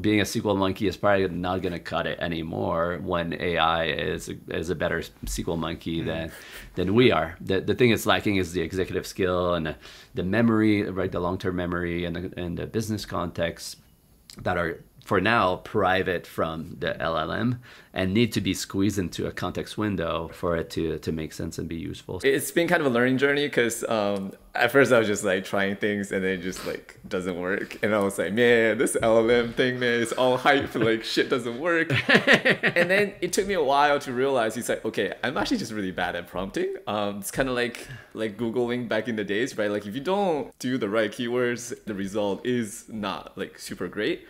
being a SQL monkey is probably not going to cut it anymore when AI is is a better SQL monkey mm. than than we are. The the thing it's lacking is the executive skill and the, the memory, right? The long term memory and the, and the business context that are for now private from the LLM and need to be squeezed into a context window for it to, to make sense and be useful. It's been kind of a learning journey because um, at first I was just like trying things and then it just like doesn't work. And I was like, man, this LLM thing, man, is all hype. like shit doesn't work. and then it took me a while to realize it's like, okay, I'm actually just really bad at prompting. Um, it's kind of like like Googling back in the days, right? Like if you don't do the right keywords, the result is not like super great.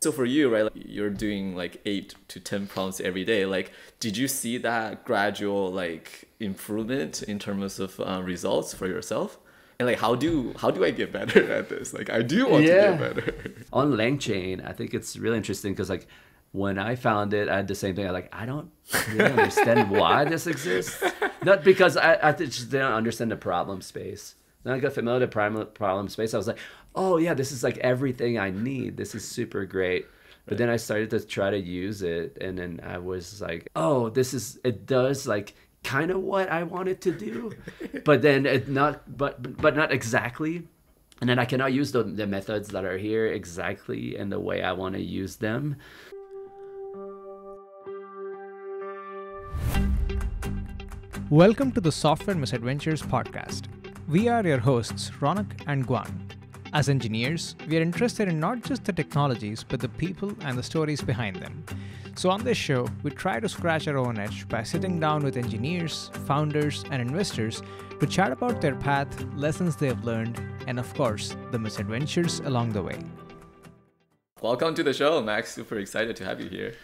So for you, right, like you're doing like eight to 10 prompts every day. Like, did you see that gradual like improvement in terms of uh, results for yourself? And like, how do how do I get better at this? Like, I do want yeah. to get better. On LangChain, I think it's really interesting because like when I found it, I had the same thing. I like, I don't really understand why this exists. Not because I, I just didn't understand the problem space. Then I got familiar to the problem space. I was like, oh yeah, this is like everything I need. This is super great. But then I started to try to use it, and then I was like, oh, this is it does like kind of what I wanted to do, but then it not but but not exactly. And then I cannot use the, the methods that are here exactly in the way I want to use them. Welcome to the Software Misadventures podcast. We are your hosts, Ronak and Guang. As engineers, we are interested in not just the technologies, but the people and the stories behind them. So, on this show, we try to scratch our own itch by sitting down with engineers, founders, and investors to chat about their path, lessons they have learned, and of course, the misadventures along the way. Welcome to the show, Max. Super excited to have you here.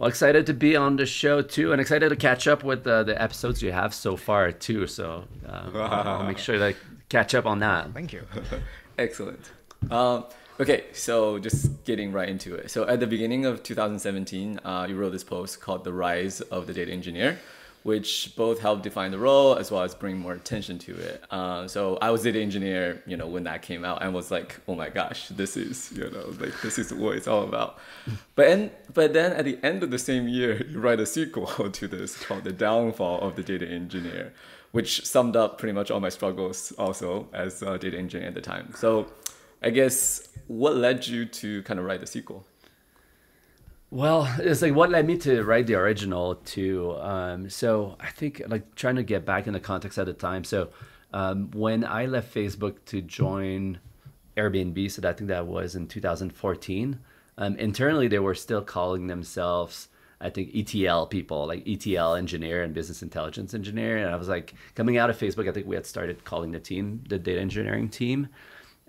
Well, excited to be on the show too, and excited to catch up with uh, the episodes you have so far too. So um, I'll make sure to catch up on that. Thank you. Excellent. Um, okay, so just getting right into it. So at the beginning of 2017, uh, you wrote this post called "The Rise of the Data Engineer." Which both help define the role as well as bring more attention to it. Uh, so I was a data engineer, you know, when that came out, and was like, oh my gosh, this is, you know, like this is what it's all about. But and but then at the end of the same year, you write a sequel to this called "The Downfall of the Data Engineer," which summed up pretty much all my struggles also as a data engineer at the time. So I guess what led you to kind of write the sequel? Well, it's like what led me to write the original too. Um, so I think like trying to get back in the context at the time. So um, when I left Facebook to join Airbnb, so I think that was in 2014. Um, internally, they were still calling themselves, I think, ETL people, like ETL engineer and business intelligence engineer. And I was like, coming out of Facebook, I think we had started calling the team the data engineering team,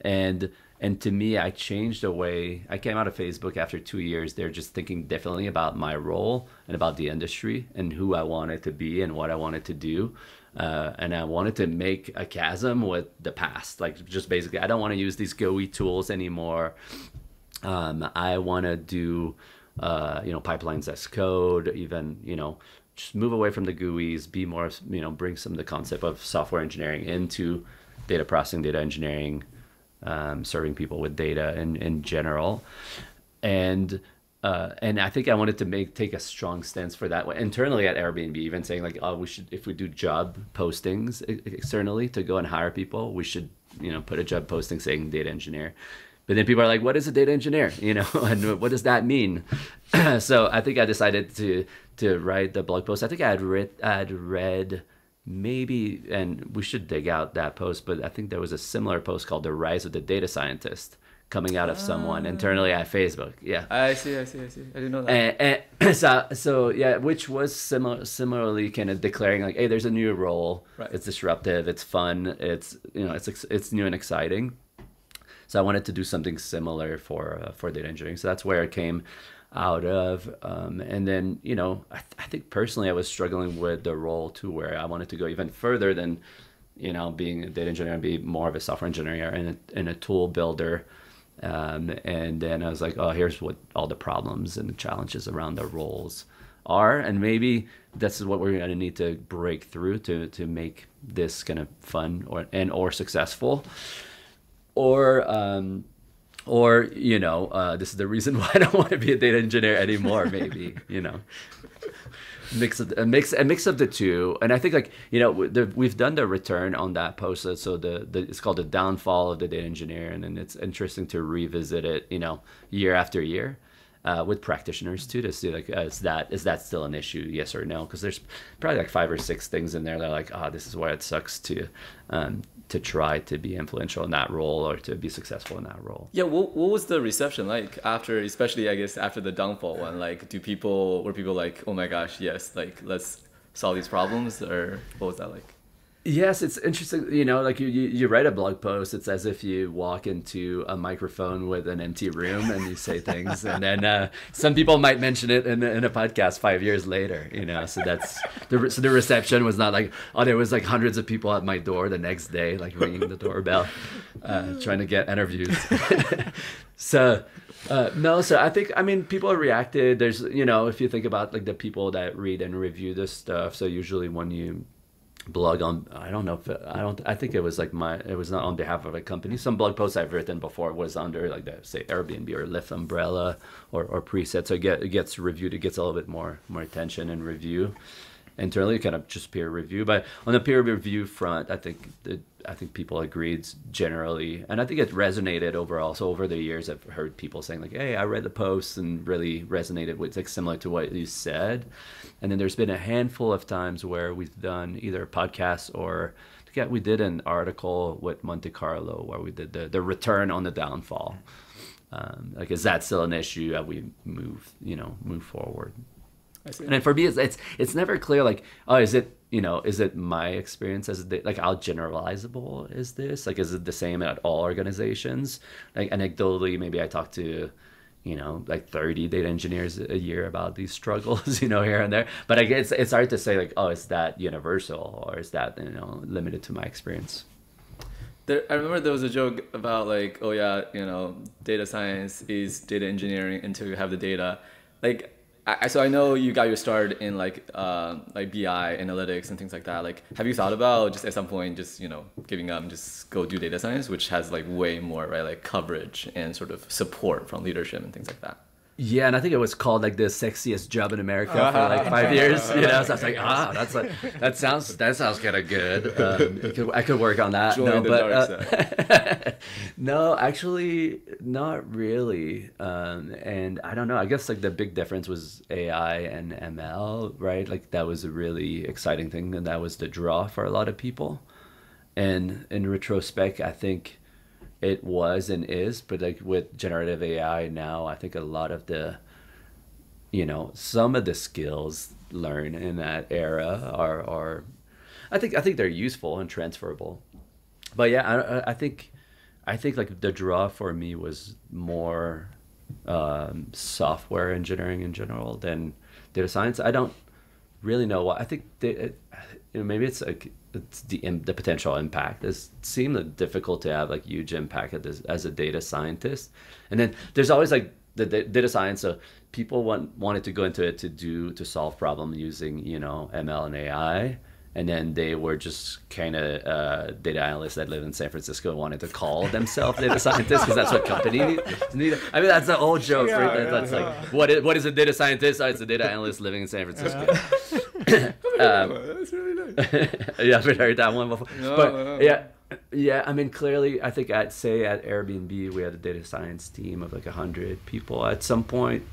and and to me i changed the way i came out of facebook after two years they're just thinking differently about my role and about the industry and who i wanted to be and what i wanted to do. Uh, and i wanted to make a chasm with the past like just basically i don't want to use these GUI tools anymore. Um, i want to do uh, you know pipelines as code even you know just move away from the GUIs, be more, you know, bring some of the concept of software engineering into data processing, data engineering, um, serving people with data in, in general. And uh, and I think I wanted to make take a strong stance for that internally at Airbnb, even saying like, oh, we should if we do job postings externally to go and hire people, we should you know put a job posting saying data engineer. But then people are like, what is a data engineer? You know, and what does that mean? so I think I decided to to write the blog post. I think I had read I had read maybe and we should dig out that post but i think there was a similar post called the rise of the data scientist coming out of someone internally at facebook yeah. I see i see i see. I didn't know that. And, and so, so yeah which was similar similarly kind of declaring like hey there's a new role. Right. it's disruptive it's fun it's you know it's it's new and exciting. So i wanted to do something similar for uh, for data engineering. So that's where it came out of. Um, and then, you know, I, th- I, think personally I was struggling with the role too, where I wanted to go even further than, you know, being a data engineer and be more of a software engineer and a, and a tool builder. Um, and then I was like, oh, here's what all the problems and the challenges around the roles are. And maybe this is what we're going to need to break through to, to make this kind of fun or, and or successful. Or, um, or you know uh, this is the reason why i don't want to be a data engineer anymore maybe you know. Mix of a mix a mix of the two. And i think like you know the, we've done the return on that post so the, the it's called the downfall of the data engineer and, and it's interesting to revisit it you know year after year uh, with practitioners too to see like uh, is that is that still an issue yes or no because there's probably like five or six things in there that are like ah oh, this is why it sucks to um, to try to be influential in that role or to be successful in that role. Yeah, what, what was the reception like after, especially I guess after the downfall one? Like, do people were people like, oh my gosh, yes, like let's solve these problems, or what was that like? Yes, it's interesting. You know, like you, you, you, write a blog post, it's as if you walk into a microphone with an empty room and you say things, and then uh, some people might mention it in, in a podcast five years later. You know, so that's the so the reception was not like oh there was like hundreds of people at my door the next day, like ringing the doorbell, uh, trying to get interviews. so uh, no, so I think I mean people reacted. There's you know if you think about like the people that read and review this stuff, so usually when you blog on i don't know if it, i don't i think it was like my it was not on behalf of a company. Some blog posts i've written before was under like the say airbnb or lyft umbrella or, or preset. So it, get, it gets reviewed it gets a little bit more more attention and review internally kind of just peer review but on the peer review front i think the, i think people agreed generally and i think it resonated overall so over the years i've heard people saying like hey i read the posts and really resonated with like similar to what you said and then there's been a handful of times where we've done either podcasts or yeah, we did an article with Monte Carlo where we did the, the return on the downfall. Um, like, is that still an issue that we move, you know, move forward? And for me, it's, it's, it's never clear. Like, oh, is it you know, is it my experience as the, like how generalizable is this? Like, is it the same at all organizations? Like anecdotally, maybe I talk to you know like 30 data engineers a year about these struggles you know here and there but I guess it's hard to say like oh is that universal or is that you know limited to my experience there, I remember there was a joke about like oh yeah you know data science is data engineering until you have the data like I, so I know you got your start in like uh, like BI analytics and things like that. Like, have you thought about just at some point just you know giving up and just go do data science, which has like way more right like coverage and sort of support from leadership and things like that. Yeah, and I think it was called like the sexiest job in America for like five years. You know, so I was like, ah, that's like that sounds that sounds kind of good. Um, could, I could work on that. Join no, but uh, no, actually, not really. Um, and I don't know. I guess like the big difference was AI and ML, right? Like that was a really exciting thing, and that was the draw for a lot of people. And in retrospect, I think it was and is, but like with generative AI now, I think a lot of the, you know, some of the skills learned in that era are are, I think I think they're useful and transferable, but yeah, I I think, I think like the draw for me was more, um, software engineering in general than data science. I don't really know why. I think they, you know, maybe it's like the the potential impact. It seemed difficult to have like huge impact as, as a data scientist, and then there's always like the, the data science. So people want wanted to go into it to do to solve problem using you know ML and AI, and then they were just kind of uh, data analysts that live in San Francisco wanted to call themselves data scientists because that's what company need. I mean, that's the old joke, yeah, right? Yeah, that's yeah. like what is what is a data scientist? Oh, it's a data analyst living in San Francisco. Um, that's really nice. yeah, I've heard that one before. No, but no. yeah. Yeah, I mean, clearly, I think at say at Airbnb we had a data science team of like hundred people at some point,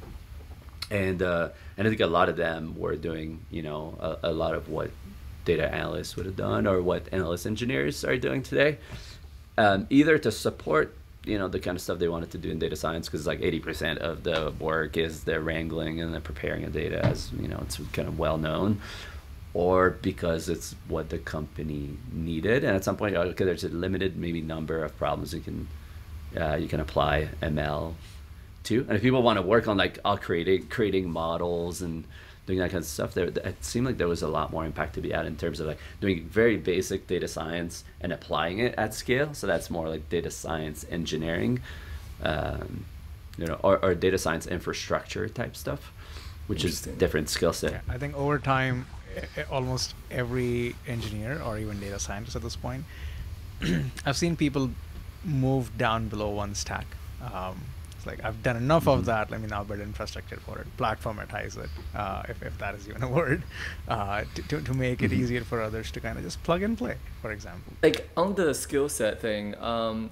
and uh, and I think a lot of them were doing you know a, a lot of what data analysts would have done or what analyst engineers are doing today, um, either to support you know the kind of stuff they wanted to do in data science because like 80% of the work is the wrangling and the preparing of data as you know it's kind of well known or because it's what the company needed. And at some point okay there's a limited maybe number of problems you can uh, you can apply ml to. And if people want to work on like all creating creating models and doing that kind of stuff, there it seemed like there was a lot more impact to be had in terms of like doing very basic data science and applying it at scale. So that's more like data science engineering, um, you know, or, or data science infrastructure type stuff, which is different skill set. Yeah, I think over time, almost every engineer or even data scientist at this point, I've seen people move down below one stack Um, it's like I've done enough of that. Let me now build infrastructure for it, platformatize it, uh, if, if that is even a word, uh, to, to, to make it Mhm. easier for others to kind of just plug and play, for example. like on the skill set thing um,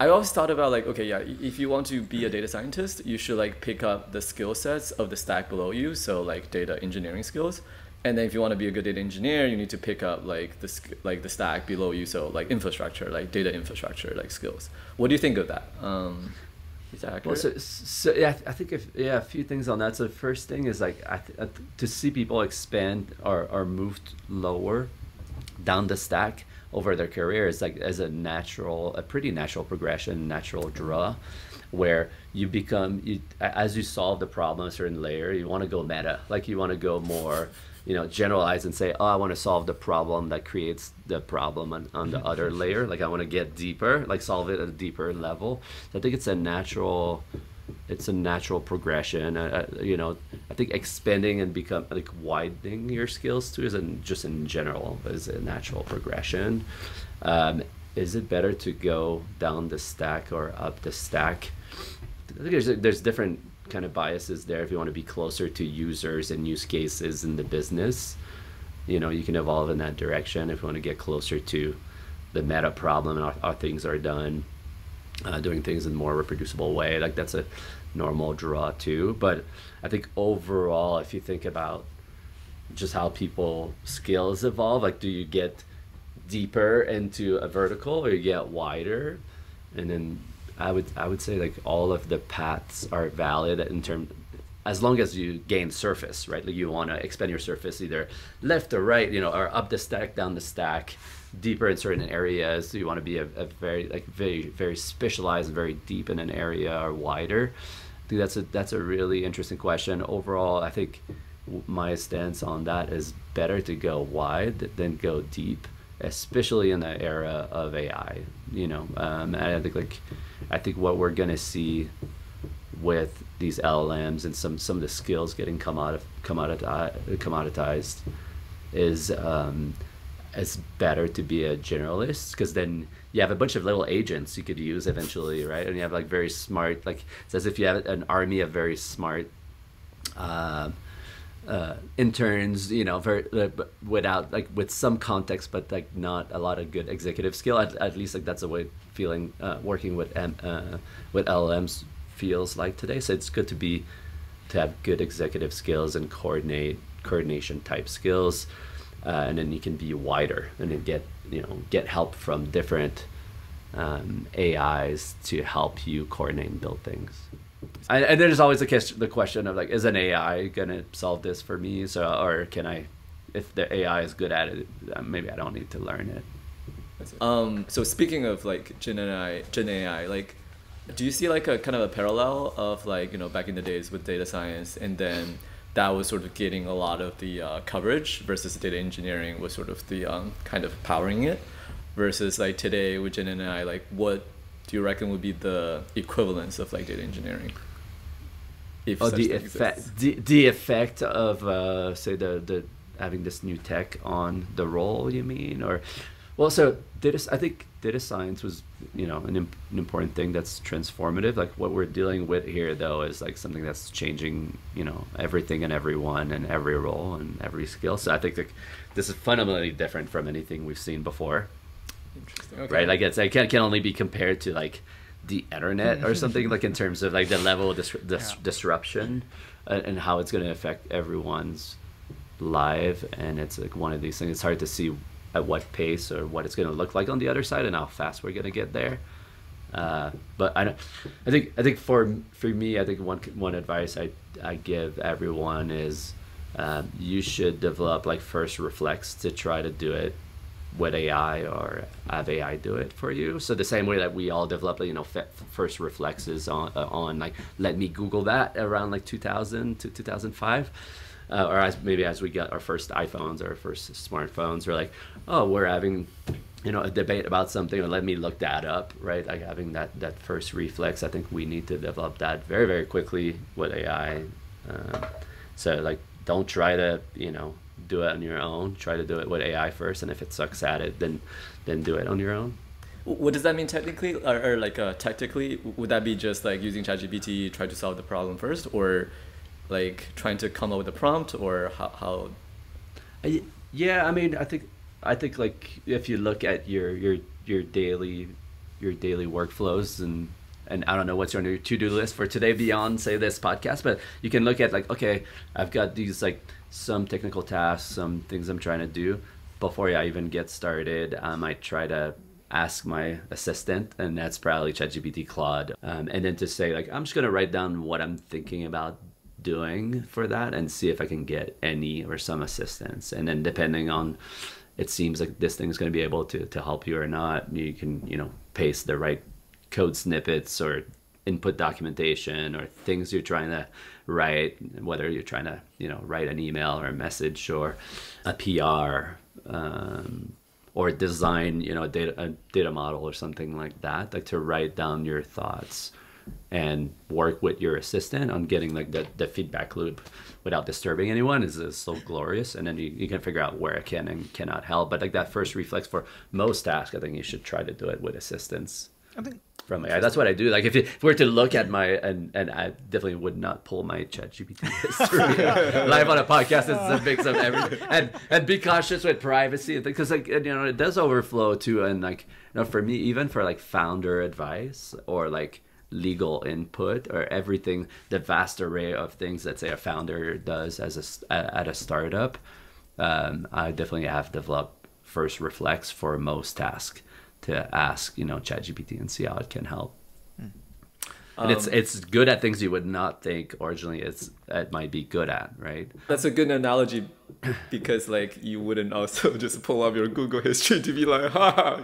i always thought about like okay yeah if you want to be a data scientist you should like pick up the skill sets of the stack below you so like data engineering skills and then if you want to be a good data engineer you need to pick up like the like the stack below you so like infrastructure like data infrastructure like skills what do you think of that um, is that Well, so, so yeah, I think if yeah, a few things on that. So the first thing is like I th- I th- to see people expand or or move lower down the stack over their career is like as a natural, a pretty natural progression, natural draw, where you become you as you solve the problem a certain layer, you want to go meta, like you want to go more. You know, generalize and say, "Oh, I want to solve the problem that creates the problem on, on the other layer. Like, I want to get deeper, like solve it at a deeper level." So I think it's a natural it's a natural progression. Uh, uh, you know, I think expanding and become like widening your skills too is in, just in general is a natural progression. Um, is it better to go down the stack or up the stack? I think there's there's different kind of biases there. If you want to be closer to users and use cases in the business, you know, you can evolve in that direction. If you want to get closer to the meta problem and how, how things are done, uh, doing things in a more reproducible way. Like that's a normal draw too. But I think overall, if you think about just how people skills evolve, like do you get deeper into a vertical or you get wider? And then I would I would say like all of the paths are valid in terms as long as you gain surface, right? Like you want to expand your surface either left or right, you know, or up the stack, down the stack, deeper in certain areas. So you want to be a, a very like very very specialized, and very deep in an area or wider. I think that's a that's a really interesting question. Overall, I think my stance on that is better to go wide than go deep, especially in the era of AI. You know, um, I think like I think what we're gonna see with these LLMs and some some of the skills getting commodif- commoditi- commoditized is um, it's better to be a generalist because then you have a bunch of little agents you could use eventually, right? And you have like very smart, like it's as if you have an army of very smart uh, uh, interns, you know, very uh, without like with some context, but like not a lot of good executive skill. At, at least like that's a way feeling uh, working with M, uh, with LLMs feels like today. So it's good to be to have good executive skills and coordinate coordination type skills, uh, and then you can be wider and then get you know get help from different um, AIs to help you coordinate and build things. And, and there's always the question, the question of like, is an AI gonna solve this for me? So, or can I, if the AI is good at it, uh, maybe I don't need to learn it. Um, so speaking of like Gen AI, Gen AI, like, do you see like a kind of a parallel of like you know back in the days with data science, and then that was sort of getting a lot of the uh, coverage versus data engineering was sort of the um, kind of powering it, versus like today with Gen AI, like what do you reckon would be the equivalence of like data engineering? If Oh, the effect, exists? the, the effect of uh, say the the having this new tech on the role. You mean, or well, so data. I think data science was you know an, imp- an important thing that's transformative. Like what we're dealing with here, though, is like something that's changing. You know, everything and everyone and every role and every skill. So I think like this is fundamentally different from anything we've seen before Interesting. Okay. right? Like it's it can, can only be compared to like the internet or something like in terms of like the level of dis- dis- Yeah. disruption uh, and how it's going to affect everyone's life. And it's like one of these things. It's hard to see at what pace or what it's going to look like on the other side and how fast we're going to get there. Uh, but I, don't- I think I think for for me, I think one one advice I I give everyone is um, you should develop like first reflex to try to do it with AI or have AI do it for you. So the same way that we all develop, you know, first reflexes on uh, on like let me Google that around like 2000 to 2005. Uh, or as maybe as we got our first iPhones or our first smartphones, we're like, oh, we're having, you know, a debate about something, or let me look that up, right? Like having that that first reflex. I think we need to develop that very very quickly with AI. Uh, so like, don't try to you know do it on your own. Try to do it with AI first, and if it sucks at it, then then do it on your own. what does that mean technically, or, or like uh, tactically? Would that be just like using ChatGPT try to solve the problem first, or like trying to come up with a prompt, or how? how... I, yeah, I mean, I think I think like if you look at your your your daily your daily workflows and and I don't know what's on your to-do list for today beyond say this podcast, but you can look at like okay, I've got these like some technical tasks, some things I'm trying to do. Before I even get started, I might try to ask my assistant, and that's probably ChatGPT Claude, um, and then to say like I'm just gonna write down what I'm thinking about doing for that and see if I can get any or some assistance, and then depending on it seems like this thing is going to be able to, to help you or not you can you know paste the right code snippets or input documentation or things you're trying to write, whether you're trying to you know write an email or a message or a PR um, or design you know a data a data model or something like that, like to write down your thoughts and work with your assistant on getting like the, the feedback loop without disturbing anyone is, is so glorious and then you, you can figure out where it can and cannot help but like that first reflex for most tasks i think you should try to do it with assistance I think from AI. That's what I do. Like if, you, if we were to look at my and and I definitely would not pull my Chat GPT history live on a podcast. It's a mix of everything, and and be cautious with privacy and because like you know it does overflow too. And like you know for me, even for like founder advice or like legal input or everything, the vast array of things that say a founder does as a at a startup, um, I definitely have developed first reflex for most tasks to ask, you know, ChatGPT and see how it can help. Hmm. And it's um, it's good at things you would not think originally it's it might be good at, right? That's a good analogy because like you wouldn't also just pull up your Google history to be like, ha,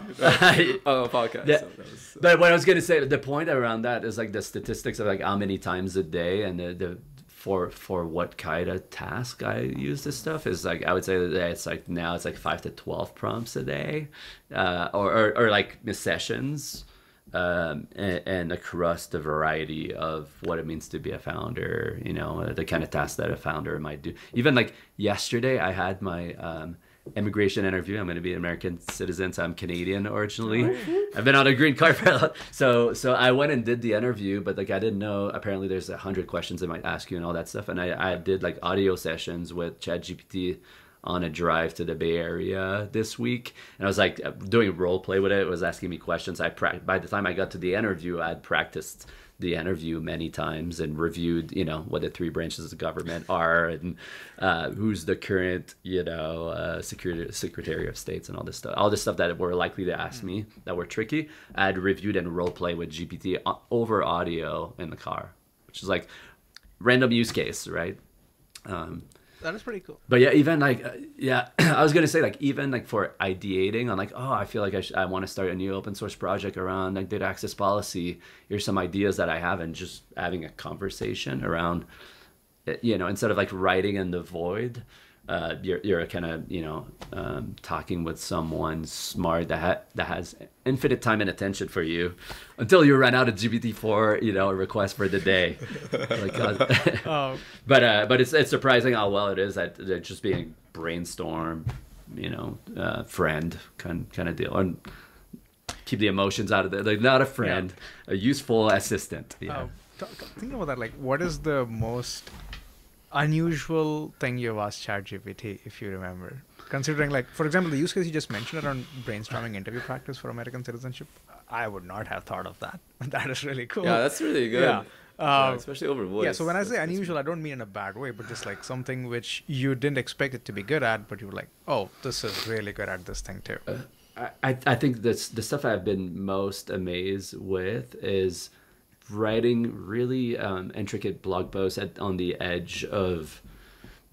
you know, podcast. Yeah. So was, uh... But what I was gonna say, the point around that is like the statistics of like how many times a day and the, the for for what kind of task I use this stuff is like I would say that it's like now it's like five to twelve prompts a day, uh, or, or, or like sessions, um, and, and, across the variety of what it means to be a founder. You know the kind of tasks that a founder might do. Even like yesterday, I had my um, immigration interview. I'm going to be an American citizen, so I'm Canadian originally. Mm-hmm. I've been on a green card for a lot. So, so I went and did the interview, but like I didn't know. Apparently, there's a hundred questions they might ask you and all that stuff. And I, I did like audio sessions with ChatGPT on a drive to the Bay Area this week, and I was like doing role play with it. It was asking me questions. I pra- by the time I got to the interview, I'd practiced the interview many times and reviewed, you know, what the three branches of government are and uh, who's the current, you know, uh, security, Secretary of States and all this stuff. All this stuff that were likely to ask me that were tricky, I had reviewed and role play with GPT over audio in the car, which is like random use case, right? Um, that is pretty cool. But yeah, even like uh, yeah, I was gonna say like even like for ideating on like oh I feel like I sh- I want to start a new open source project around like data access policy. Here's some ideas that I have, and just having a conversation around, you know, instead of like writing in the void uh, you're you're kind of you know um, talking with someone smart that ha- that has infinite time and attention for you until you run out of GPT four you know a request for the day. like, uh, oh. but uh, but it's it's surprising how well it is at, at just being brainstorm, you know, uh, friend kind kind of deal and keep the emotions out of it. Like not a friend, yeah. a useful assistant. Yeah. Oh, think about that. Like, what is the most unusual thing you've asked ChatGPT, if you remember? Considering, like, for example, the use case you just mentioned around brainstorming interview practice for American citizenship, I would not have thought of that. that is really cool. Yeah, that's really good. Yeah. yeah um, especially over voice. Yeah, so when I say unusual, I don't mean in a bad way, but just like something which you didn't expect it to be good at, but you were like, oh, this is really good at this thing too. Uh, I, I think that's the stuff I've been most amazed with is writing really um, intricate blog posts at, on the edge of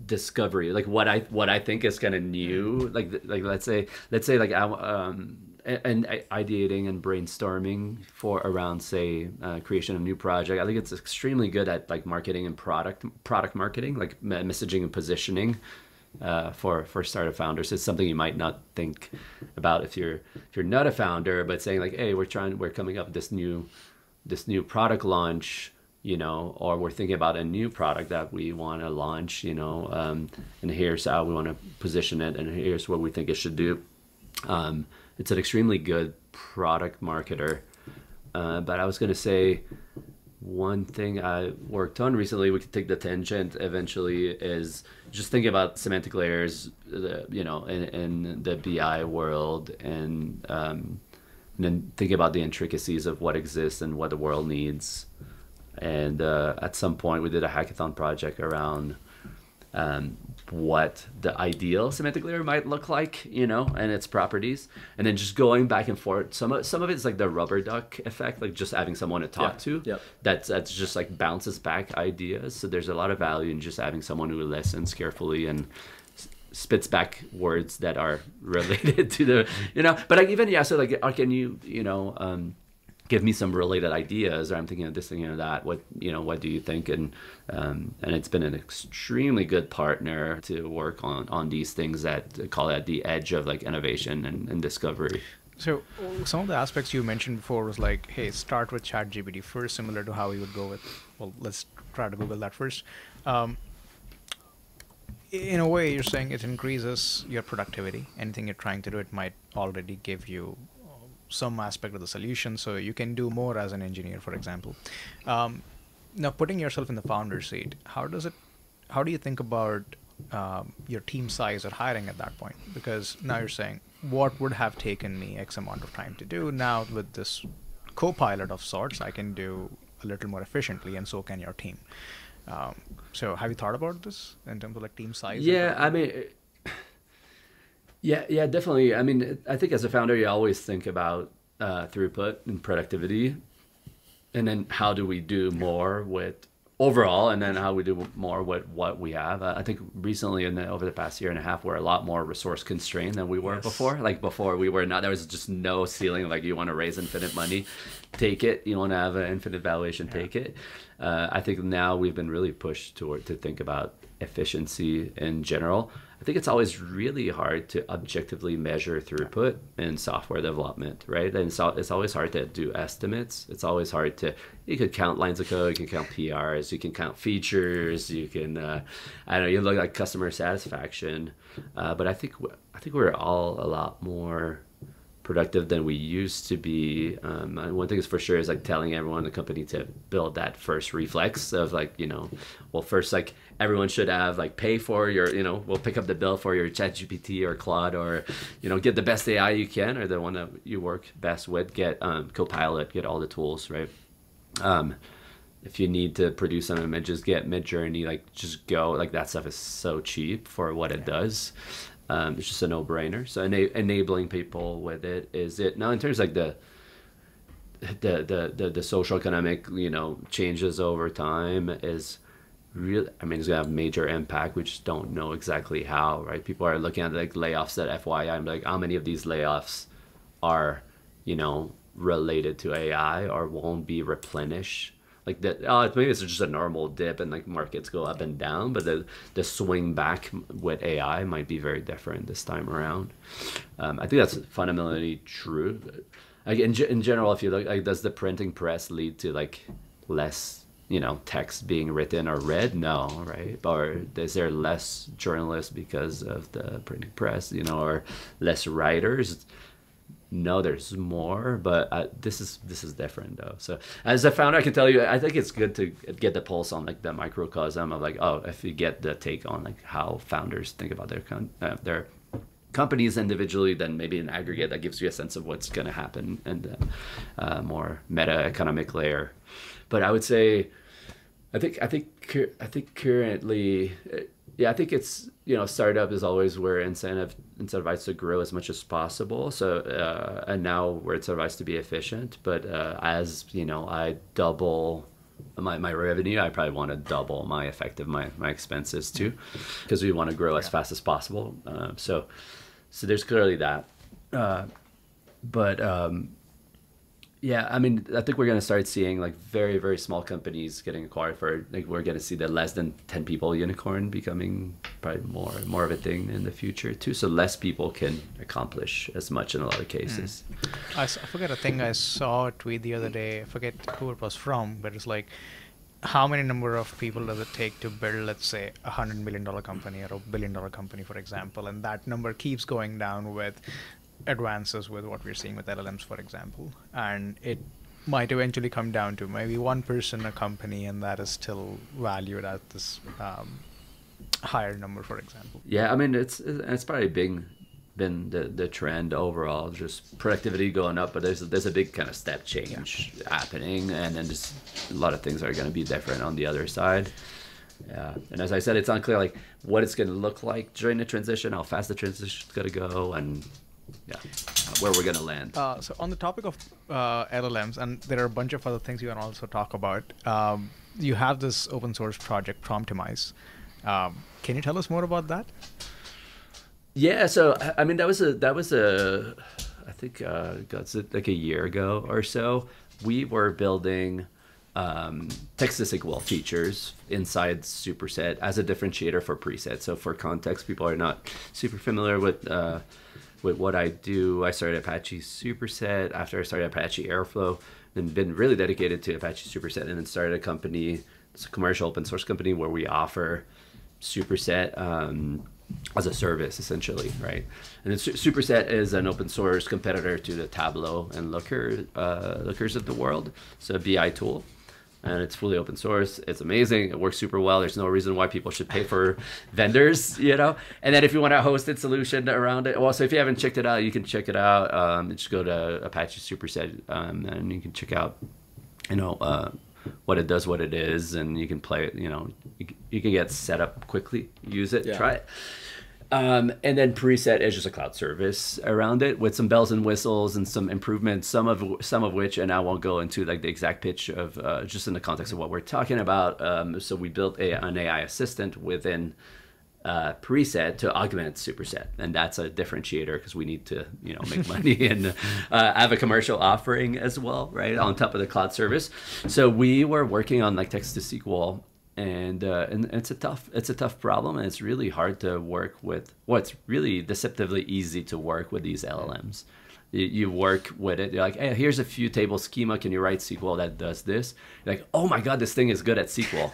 discovery like what i what i think is kind of new like like let's say let's say like i um and ideating and brainstorming for around say uh, creation of new project. I think it's extremely good at like marketing and product product marketing like messaging and positioning uh, for for startup founders. It's something you might not think about if you're if you're not a founder but saying like hey we're trying we're coming up with this new this new product launch you know or we're thinking about a new product that we want to launch you know um, and here's how we want to position it and here's what we think it should do um, it's an extremely good product marketer. Uh, but I was going to say one thing I worked on recently, we could take the tangent eventually, is just thinking about semantic layers, the, you know, in, in the BI world and, um, and then think about the intricacies of what exists and what the world needs. And uh, at some point, we did a hackathon project around um, what the ideal semantic layer might look like, you know, and its properties, and then just going back and forth. Some of some of it's like the rubber duck effect, like just having someone to talk Yeah, to. yep. That's that's just like bounces back ideas. So there's a lot of value in just having someone who listens carefully and spits back words that are related to the, you know. But like even yeah, so like, uh, can you you know. Um, give me some related ideas or i'm thinking of this thing of that what you know what do you think and um, and it's been an extremely good partner to work on on these things that call it the edge of like innovation and, and discovery So some of the aspects you mentioned before was like, hey, start with ChatGPT first, similar to how you would go with. Well, let's try to Google that first. Um, in a way, you're saying it increases your productivity. Anything you're trying to do, it might already give you uh, some aspect of the solution, so you can do more as an engineer, for example. Um, now, putting yourself in the founder seat, how does it? How do you think about um, your team size or hiring at that point? Because now you're saying what would have taken me X amount of time to do. Now with this co-pilot of sorts, I can do a little more efficiently, and so can your team. Um, so, have you thought about this in terms of like team size? yeah i mean it- yeah yeah definitely i mean i think as a founder you always think about uh, throughput and productivity and then how do we do more with overall and then how we do more with what we have. Uh, i think recently in the over the past year and a half we're a lot more resource constrained than we were Yes. before. Like before we were not there was just no ceiling like you want to raise infinite money take it. You want to have an infinite valuation take it. Uh, i think now we've been really pushed toward to think about efficiency in general i think it's always really hard to objectively measure throughput in software development right? And so it's always hard to do estimates. It's always hard to you could count lines of code you can count prs you can count features you can uh, i don't know you look like customer satisfaction. Uh, but i think i think we're all a lot more productive than we used to be. Um, and one thing is for sure is like telling everyone in the company to build that first reflex of like, you know, well, first, like everyone should have like pay for your, you know, we'll pick up the bill for your ChatGPT or Claude or, you know, get the best AI you can or the one that you work best with, get um, Copilot, get all the tools, right? Um, if you need to produce some images, get Midjourney. Like, just go. Like that stuff is so cheap for what it does. Um, it's just a no-brainer. So ena- enabling people with it is it now in terms of like the the the the, the social economic you know changes over time is real. I mean, it's gonna have major impact. We just don't know exactly how. Right? People are looking at like layoffs at FYI. I'm like, how many of these layoffs are you know related to AI or won't be replenished? Like that, oh, maybe it's just a normal dip and like markets go up and down, but the the swing back with AI might be very different this time around. Um, I think that's fundamentally true. Like in, in general, if you look, like, does the printing press lead to like less, you know, text being written or read? No, right? Or is there less journalists because of the printing press? You know, or less writers? No there's more but this is this is different though. So as a founder i can tell you i think it's good to get the pulse on like the microcosm of like oh if you get the take on like how founders think about their con- uh, their companies individually then maybe an aggregate that gives you a sense of what's going to happen and uh, more meta economic layer. But i would say I think I think I think currently, uh, yeah, I think it's you know startup is always where incentive incentivized to grow as much as possible. So uh, and now we're incentivized to be efficient. But uh, as you know, I double my, my revenue. I probably want to double my effective my my expenses too, because we want to grow as fast as possible. Uh, so so there's clearly that. Uh, but um, yeah, I mean, I think we're gonna start seeing like very, very small companies getting acquired for like we're gonna see the less than ten people unicorn becoming probably more more of a thing in the future too. So less people can accomplish as much in a lot of cases. Mm. I forget a thing I saw a tweet the other day. I forget who it was from, but it's like, how many number of people does it take to build, let's say, a hundred million dollar company or a billion dollar company, for example, and that number keeps going down with advances with what we're seeing with LLMs, for example, and it might eventually come down to maybe one person a company, and that is still valued at this um, higher number, for example. Yeah, I mean it's it's probably been been the, the trend overall, just productivity going up, but there's there's a big kind of step change yeah. happening, and then just a lot of things are going to be different on the other side. Yeah, and as I said, it's unclear like what it's going to look like during the transition, how fast the transition is going to go, and yeah, where we're going to land. Uh, so on the topic of uh, LLMs, and there are a bunch of other things you can also talk about. Um, you have this open source project, Promptimize. Um, can you tell us more about that? Yeah, so I mean that was a that was a I think uh, got like a year ago or so. We were building um, text to SQL features inside Superset as a differentiator for preset. So for context, people are not super familiar with uh, with what I do. I started Apache Superset after I started Apache Airflow, and been really dedicated to Apache Superset, and then started a company. It's a commercial open source company where we offer Superset. Um, as a service essentially, right? And then Superset is an open source competitor to the Tableau and Looker uh, Lookers of the world. So a BI tool, and it's fully open source. It's amazing. It works super well. There's no reason why people should pay for vendors, you know. And then if you want a hosted solution around it, well, so if you haven't checked it out, you can check it out. Um, just go to Apache Superset, um, and you can check out, you know. Uh, what it does, what it is, and you can play it. You know, you, you can get set up quickly, use it, yeah. try it. Um, and then preset is just a cloud service around it with some bells and whistles and some improvements. Some of some of which, and I won't go into like the exact pitch of uh, just in the context of what we're talking about. Um, so we built a, an AI assistant within uh, preset to augment superset and that's a differentiator because we need to you know make money and uh, have a commercial offering as well right on top of the cloud service so we were working on like text to sql and uh, and it's a tough it's a tough problem and it's really hard to work with well it's really deceptively easy to work with these llms you, you work with it you're like hey here's a few table schema can you write sql that does this? You're like oh my god this thing is good at sql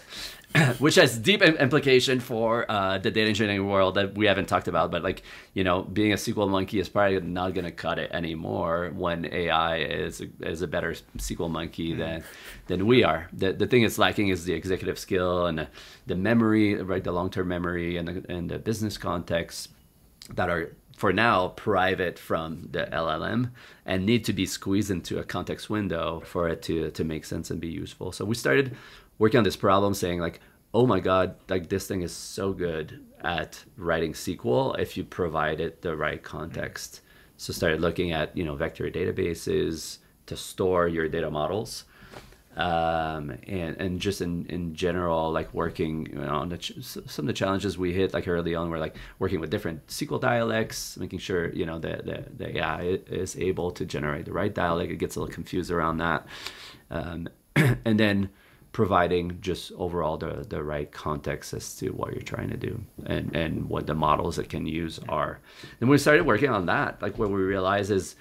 which has deep implication for uh, the data engineering world that we haven't talked about. But like you know, being a SQL monkey is probably not going to cut it anymore when AI is is a better SQL monkey mm. than than we are. The the thing it's lacking is the executive skill and the, the memory, right? The long term memory and the, and the business context that are for now private from the LLM and need to be squeezed into a context window for it to to make sense and be useful. So we started working on this problem saying like oh my god like this thing is so good at writing sql if you provide it the right context. So started looking at you know vector databases to store your data models um, and and just in in general like working you know, on the ch- some of the challenges we hit like early on were like working with different SQL dialects making sure you know that the, the AI is able to generate the right dialect. It gets a little confused around that um, and then providing just overall the, the right context as to what you're trying to do and, and what the models it can use are. And we started working on that, like what we realized is,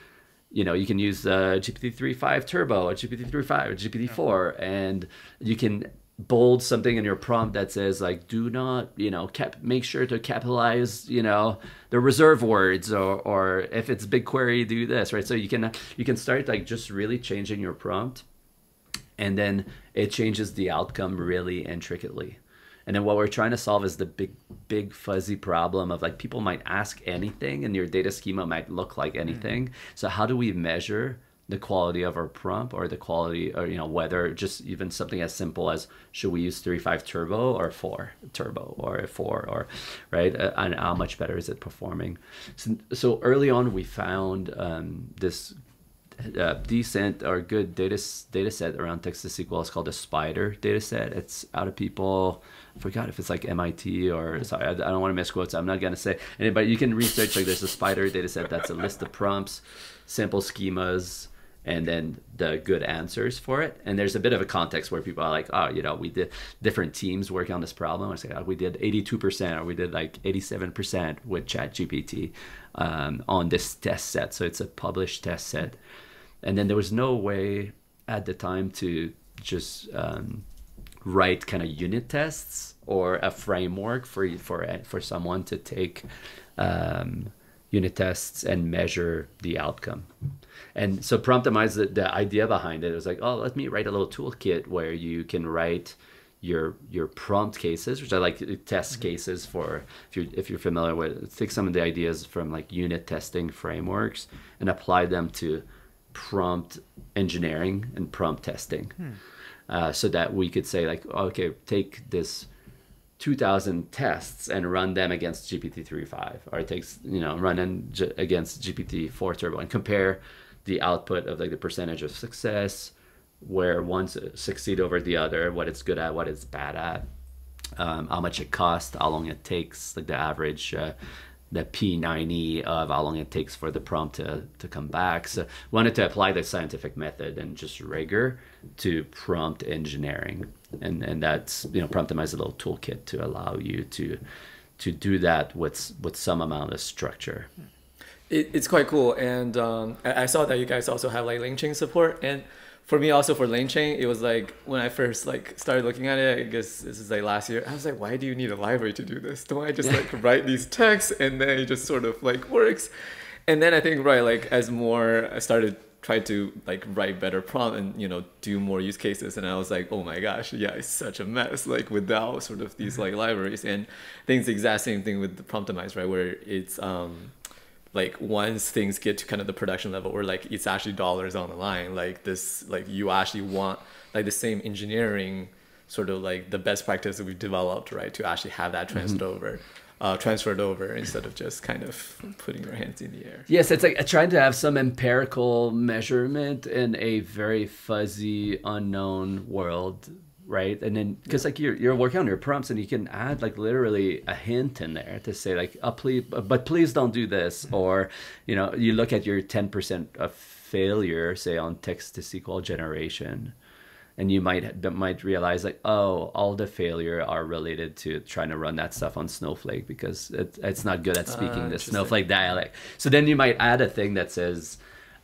you know, you can use uh, GPT-3.5 Turbo, a GPT-3.5, a GPT-4, and you can bold something in your prompt that says like do not you know cap- make sure to capitalize you know the reserve words or or if it's BigQuery do this right? So you can you can start like just really changing your prompt and then it changes the outcome really intricately. And then what we're trying to solve is the big, big fuzzy problem of like people might ask anything and your data schema might look like anything. Mm. So how do we measure the quality of our prompt or the quality or you know whether just even something as simple as should we use 3.5 turbo or 4 turbo or 4 or right uh, and how much better is it performing so, so early on we found um, this uh, decent or good data data set around text to SQL is called a Spider data set. It's out of people. I forgot if it's like MIT or sorry, I, I don't want to misquote. So I'm not gonna say anybody. You can research like there's a Spider data set that's a list of prompts, sample schemas, and then the good answers for it. And there's a bit of a context where people are like, oh, you know, we did different teams working on this problem. I say, oh, we did 82% or we did like 87% with ChatGPT um, on this test set. So it's a published test set and then there was no way at the time to just um, write kind of unit tests or a framework for for for someone to take um, unit tests and measure the outcome. And so Promptimize, the, the idea behind it was like, oh, let me write a little toolkit where you can write your your prompt cases, which I like test mm-hmm. cases for. If you're if you're familiar with, take some of the ideas from like unit testing frameworks and apply them to prompt engineering and prompt testing, hmm. uh, so that we could say like, okay, take this 2000 tests and run them against GPT-3.5 or it takes, you know, run in, against GPT-4 Turbo and compare the output of like the percentage of success, where one succeed over the other, what it's good at, what it's bad at, um, how much it costs, how long it takes, like the average uh, the P90 of how long it takes for the prompt to, to come back. So wanted to apply the scientific method and just rigor to prompt engineering. And and that's you know Promptimize a little toolkit to allow you to to do that with with some amount of structure. It, it's quite cool, and um, I, saw that you guys also have like LangChain support, and for me also for LangChain, it was like when I first like started looking at it, I guess this is like last year, I was like, why do you need a library to do this? Don't I just like write these texts and then it just sort of like works? And then I think right, like as more I started try to like write better prompt and you know do more use cases and i was like oh my gosh yeah it's such a mess like without sort of these like libraries and i think it's the exact same thing with the promptimize right where it's um like once things get to kind of the production level where like it's actually dollars on the line like this like you actually want like the same engineering sort of like the best practice that we've developed right to actually have that mm-hmm. transferred mm-hmm. over uh, transferred over instead of just kind of putting your hands in the air. Yes, it's like trying to have some empirical measurement in a very fuzzy, unknown world right and then because like you're, you're working on your prompts and you can add like literally a hint in there to say like oh please but please don't do this mm-hmm. or you know you look at your 10% of failure say on text to sql generation and you might might realize like oh all the failure are related to trying to run that stuff on snowflake because it, it's not good at speaking uh, the snowflake dialect. So then you might add a thing that says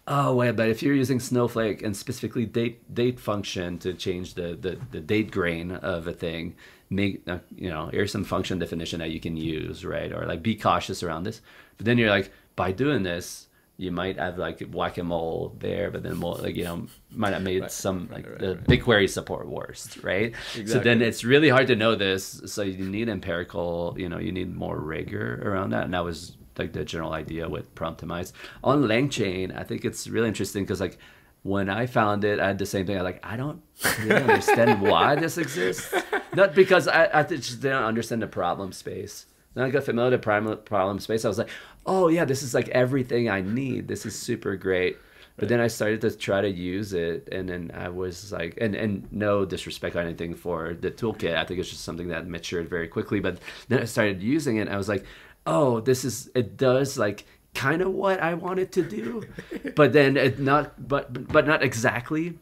oh wait but if you're using snowflake and specifically date date function to change the the, the date grain of a thing make uh, you know here's some function definition that you can use right? Or like be cautious around this. But then you're like by doing this you might have like whack-a-mole there but then more like you know might have made right, some like right, the right, BigQuery support worst right exactly. so then it's really hard to know this so you need empirical you know you need more rigor around that and that was like the general idea with Promptimize. On LangChain, I think it's really interesting because like when I found it, I had the same thing. I like I don't really understand why this exists. Not because I, I just didn't understand the problem space. Then I got familiar with the problem space. I was like, oh yeah, this is like everything I need. This is super great. But then I started to try to use it, and then I was like, and and no disrespect or anything for the toolkit. I think it's just something that matured very quickly. But then I started using it. I was like, oh, this is it does like kind of what I wanted to do, but then it not but but not exactly.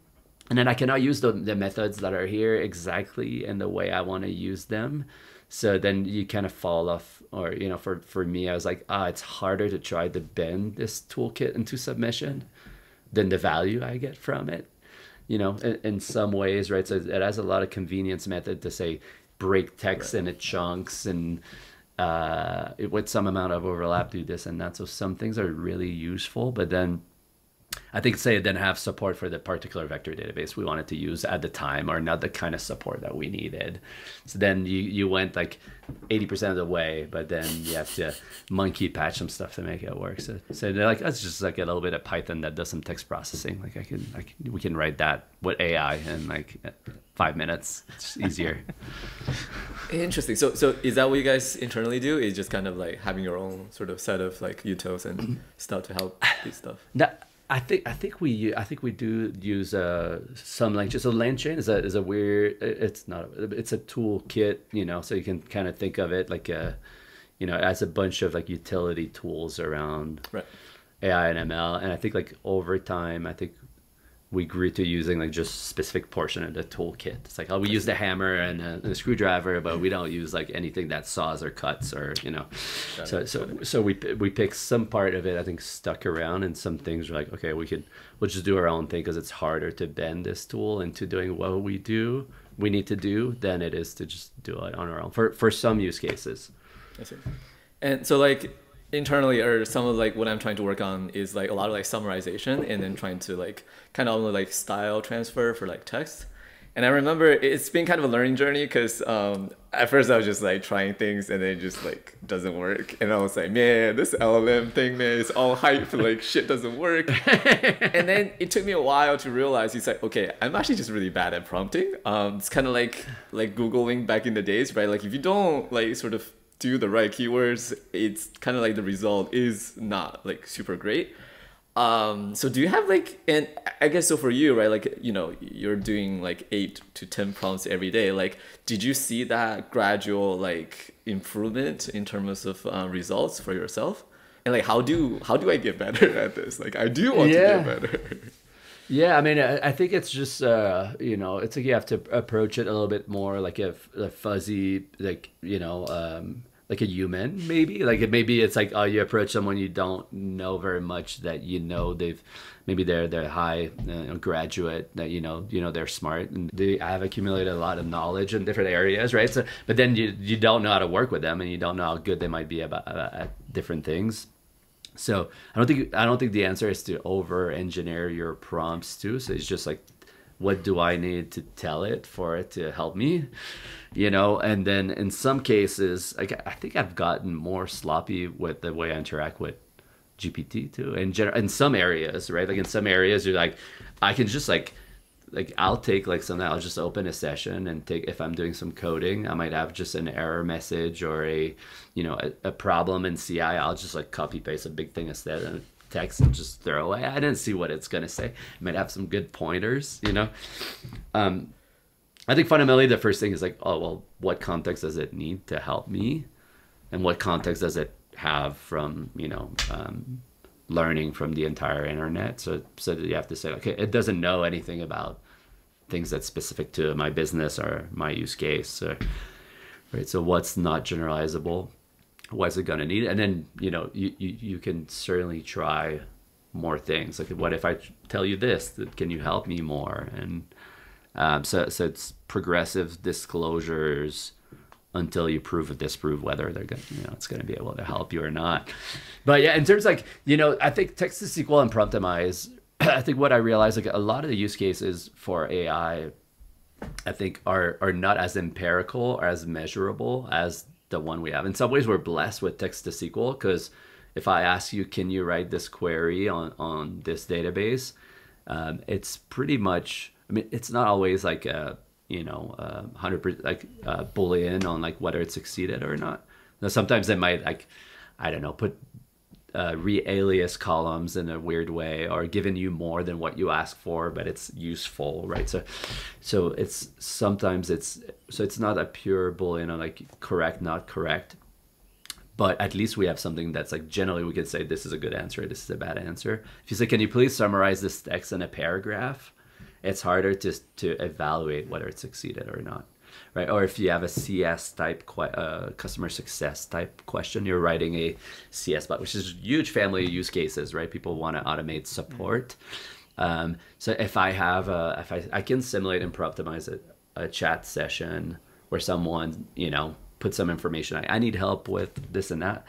And then I cannot use the, the methods that are here exactly in the way I want to use them. So then you kind of fall off, or you know, for for me, I was like, ah, it's harder to try to bend this toolkit into submission than the value I get from it. You know, in, in some ways, right? So it has a lot of convenience method to say break text right. into chunks and uh, with some amount of overlap do this and that. So some things are really useful, but then I think say it didn't have support for the particular vector database we wanted to use at the time or not the kind of support that we needed. So then you, you went like 80% of the way, but then you have to monkey patch some stuff to make it work. So, so they're like, that's just like a little bit of Python that does some text processing. Like I can, I can we can write that with AI in like five minutes. It's easier. Interesting. So, so is that what you guys internally do? Is just kind of like having your own sort of set of like utils and stuff to help these stuff? That, I think I think we I think we do use uh, some like just a LangChain is a is a weird it's not it's a toolkit you know so you can kind of think of it like a you know as a bunch of like utility tools around right. AI and ML and I think like over time I think we grew to using like just specific portion of the toolkit. It's like, oh, we use the hammer and a, and a, screwdriver, but we don't use like anything that saws or cuts or you know. Got so it. so so we we pick some part of it. I think stuck around, and some things are like, okay, we could we'll just do our own thing because it's harder to bend this tool into doing what we do we need to do than it is to just do it on our own for for some use cases. I see. And so like internally or some of like what I'm trying to work on is like a lot of like summarization and then trying to like kind of like style transfer for like text. And I remember it's been kind of a learning journey because um, at first I was just like trying things and then it just like doesn't work. And I was like, man, this LLM thing, man, is all hype. Like shit doesn't work. and then it took me a while to realize it's like, okay, I'm actually just really bad at prompting. Um, it's kind of like like Googling back in the days, right? Like if you don't like sort of do the right keywords, it's kind of like the result is not like super great. Um, so do you have like, and I guess so for you, right? Like, you know, you're doing like eight to 10 prompts every day. Like, did you see that gradual like improvement in terms of uh, results for yourself? And like, how do, how do I get better at this? Like, I do want yeah. to get better. Yeah, I mean, I, think it's just uh, you know, it's like you have to approach it a little bit more like a, a fuzzy, like you know, um, like a human maybe. Like it, maybe it's like oh you approach someone you don't know very much that you know they've maybe they're they're high uh, graduate that you know you know they're smart. And they have accumulated a lot of knowledge in different areas right? So but then you you don't know how to work with them and you don't know how good they might be about at different things so i don't think i don't think the answer is to over engineer your prompts too so it's just like what do I need to tell it for it to help me? You know, and then in some cases, like I think I've gotten more sloppy with the way I interact with GPT too. In general, in some areas, right? Like in some areas, you're like, I can just like, like I'll take like something. I'll just open a session and take if I'm doing some coding, I might have just an error message or a, you know, a, a problem in CI. I'll just like copy paste a big thing instead and text and just throw away. I didn't see what it's gonna say. It might have some good pointers, you know. Um, I think fundamentally the first thing is like, oh well, what context does it need to help me, and what context does it have from you know um, learning from the entire internet? So so you have to say, okay, it doesn't know anything about things that's specific to my business or my use case. Right. So what's not generalizable? what's it going to need and then you know you, you you can certainly try more things like what if i tell you this can you help me more and um, so so it's progressive disclosures until you prove or disprove whether they're going you know it's going to be able to help you or not but yeah in terms like you know i think text to sql and promptimize i think what i realized like a lot of the use cases for ai i think are are not as empirical or as measurable as the one we have. In some ways, we're blessed with text to SQL because if I ask you, can you write this query on, on this database? Um, it's pretty much, I mean, it's not always like a, you know, hundred percent like uh, boolean on like whether it succeeded or not. Now, sometimes they might like, I don't know, put uh, re-alias columns in a weird way or giving you more than what you ask for but it's useful right? So so it's sometimes it's so it's not a pure boolean on like correct not correct but at least we have something that's like generally we can say this is a good answer this is a bad answer. If you say can you please summarize this text in a paragraph it's harder to to evaluate whether it succeeded or not right? Or if you have a CS type uh, customer success type question, you're writing a CS bot, which is huge family of use cases, right? People want to automate support. Um, so if I have a, if I, I can simulate and optimize a, a chat session where someone, you know, put some information. I, I need help with this and that,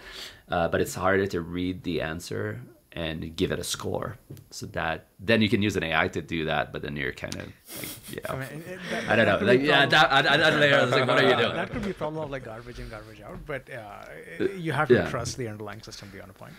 uh, but it's harder to read the answer and give it a score. So that then you can use an AI to do that but then you're kind of like yeah. I, mean, that, I don't know. like yeah that, I, I, I was like what are you doing? That could be a problem of like garbage in garbage out but uh, you have to yeah. trust the underlying system beyond a point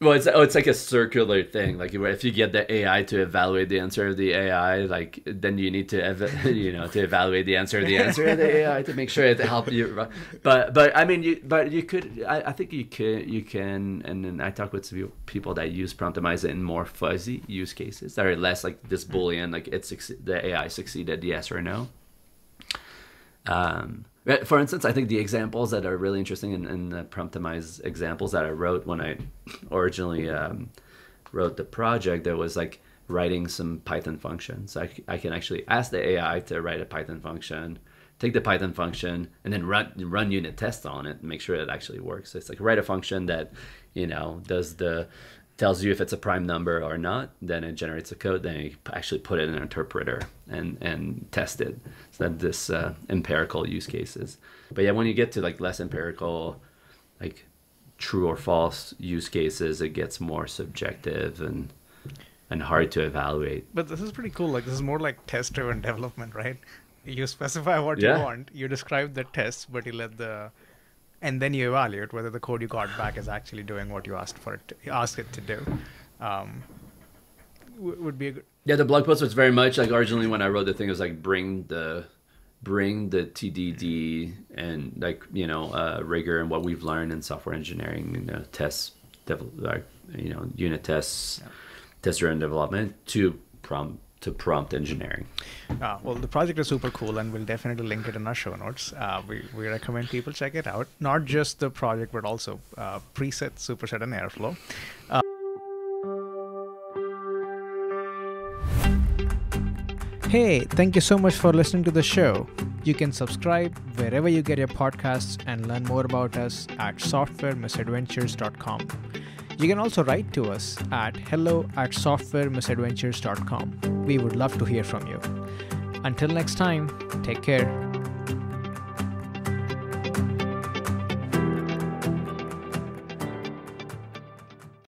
well, it's oh, it's like a circular thing. Like if you get the AI to evaluate the answer of the AI, like then you need to ev- you know to evaluate the answer of the answer of the AI to make sure it help you. But but I mean, you but you could I, I think you can you can and then I talk with people that use Promptimize in more fuzzy use cases that are less like this boolean like it's the AI succeeded yes or no. Um, for instance, I think the examples that are really interesting in, in the Promptimize examples that I wrote when I originally um, wrote the project, there was like writing some Python functions. I, I can actually ask the AI to write a Python function, take the Python function, and then run run unit tests on it and make sure it actually works. So it's like write a function that, you know, does the tells you if it's a prime number or not. Then it generates a code. Then you actually put it in an interpreter and and test it. That this uh, empirical use cases. But yeah, when you get to like less empirical, like true or false use cases, it gets more subjective and and hard to evaluate. But this is pretty cool. Like this is more like test driven development, right? You specify what Yeah. you want, you describe the tests, but you let the and then you evaluate whether the code you got back is actually doing what you asked for it to, asked it to do. Um, would be a good Yeah, the blog post was very much like originally when I wrote the thing it was like bring the bring the TDD and like you know uh, rigor and what we've learned in software engineering, you know, tests, dev- like you know, unit tests, test driven development to prompt to prompt engineering. Uh, well, the project is super cool, and we'll definitely link it in our show notes. Uh, we, we recommend people check it out. Not just the project, but also uh, preset, superset, and airflow. Hey, thank you so much for listening to the show. You can subscribe wherever you get your podcasts and learn more about us at softwaremisadventures.com. You can also write to us at hello at softwaremisadventures.com. We would love to hear from you. Until next time, take care